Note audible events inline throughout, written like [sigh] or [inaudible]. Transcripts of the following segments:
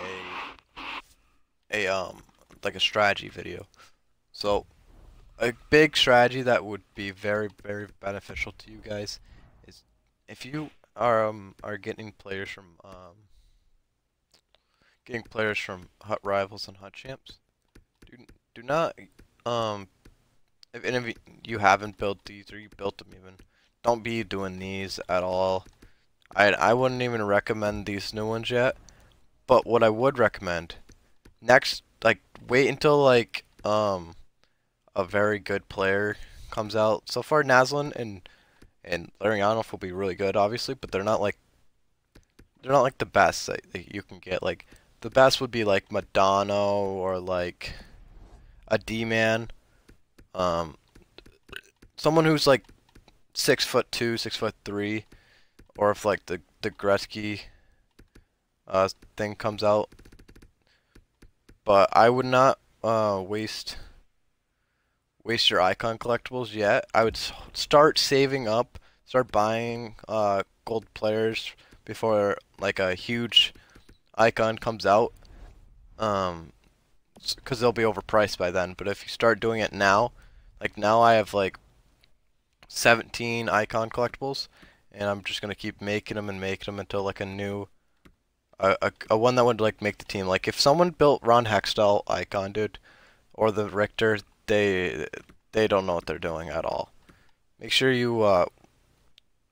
a a um like a strategy video. So a big strategy that would be very very beneficial to you guys is if you are um are getting players from um getting players from hut rivals and hut champs do do not um if any of you haven't built these or you built them even don't be doing these at all I I wouldn't even recommend these new ones yet but what I would recommend next like wait until like um a very good player comes out. So far, Naslund and and Larionov will be really good, obviously, but they're not like they're not like the best that, that you can get. Like the best would be like Modano or like a D-man, um, someone who's like six foot two, six foot three, or if like the the Gretzky uh, thing comes out. But I would not uh, waste waste your icon collectibles yet. I would start saving up, start buying uh, gold players before like a huge icon comes out. Um, because they'll be overpriced by then. But if you start doing it now, like now I have like 17 icon collectibles, and I'm just gonna keep making them and making them until like a new, a, a, a one that would like make the team. Like if someone built Ron Hextall icon, dude, or the Richter, they they don't know what they're doing at all. Make sure you uh,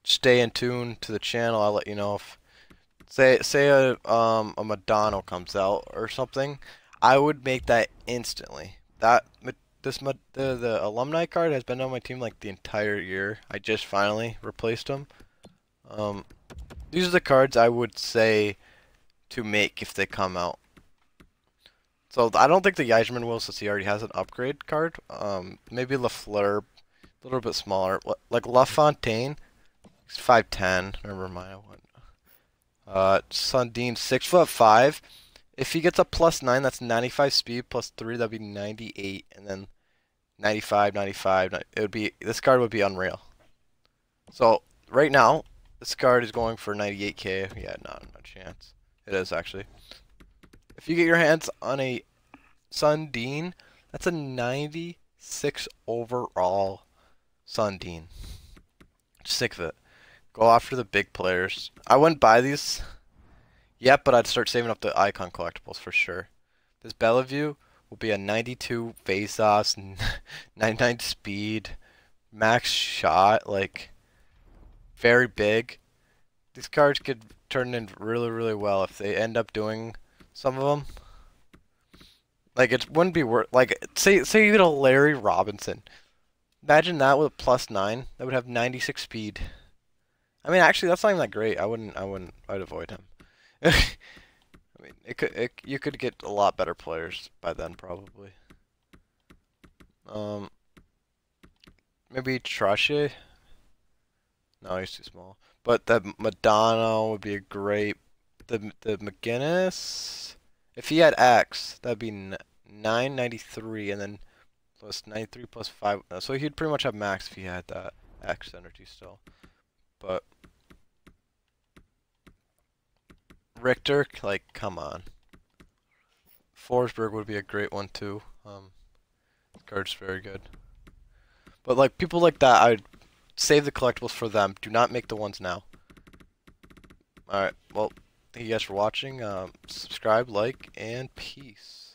stay in tune to the channel. I'll let you know if say say a um a Modano comes out or something. I would make that instantly. That this the the alumni card has been on my team like the entire year. I just finally replaced them. Um, these are the cards I would say to make if they come out. So I don't think the Yzerman will since he already has an upgrade card. Um, maybe Lafleur, a little bit smaller. Like LaFontaine, he's 5'10". Never mind. Uh, Sundin, 6 foot 5. If he gets a plus 9, that's 95 speed. Plus 3, that'd be 98. And then 95, 95. It would be This card would be unreal. So, right now, this card is going for 98k. Yeah, not a chance. It is, actually. If you get your hands on a Sundin, that's a 96 overall Sundin. Sick of it. Go after the big players. I wouldn't buy these yet, but I'd start saving up the icon collectibles for sure. This Beliveau will be a 92 face-offs, [laughs] 99 speed, max shot, like very big. These cards could turn in really, really well if they end up doing some of them. Like it wouldn't be worth like say say you get a Larry Robinson. Imagine that with plus nine. That would have 96 speed. I mean, actually, that's not even that great. I wouldn't. I wouldn't. I'd avoid him. [laughs] I mean, it could. It, you could get a lot better players by then, probably. Um, maybe Trashe. No, he's too small. But the Modano would be a great. The the MacInnis. If he had X, that'd be 993 and then plus 93 plus 5. So he'd pretty much have max if he had that X energy still. But Richter, like, come on. Forsberg would be a great one too. Um, card's very good. But like people like that, I'd save the collectibles for them. Do not make the ones now. Alright, well, thank you guys for watching. Um, subscribe, like, and peace.